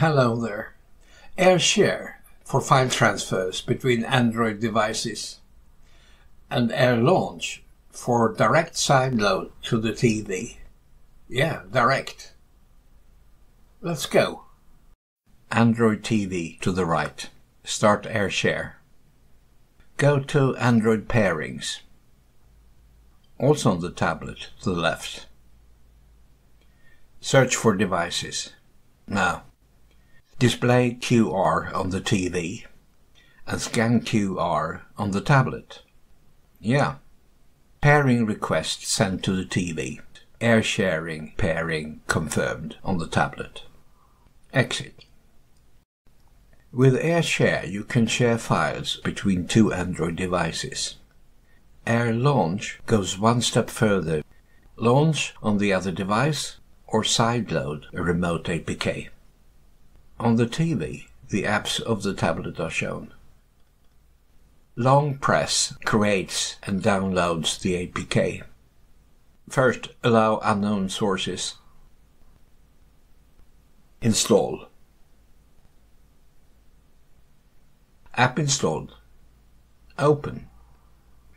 Hello there. AirShare for file transfers between Android devices and AirLaunch for direct sideload to the TV. Yeah, direct. Let's go. Android TV to the right. Start AirShare. Go to Android pairings. Also on the tablet to the left. Search for devices. Now, display QR on the TV and scan QR on the tablet. Yeah. Pairing request sent to the TV. Air sharing pairing confirmed on the tablet. Exit. With AirShare you can share files between two Android devices. Air Launch goes one step further. Launch on the other device or sideload a remote APK. On the TV, the apps of the tablet are shown. Long press creates and downloads the APK. First, allow unknown sources. Install. App installed. Open.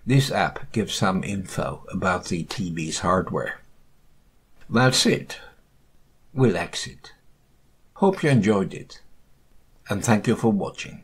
This app gives some info about the TV's hardware. That's it. We'll exit. Hope you enjoyed it. And thank you for watching.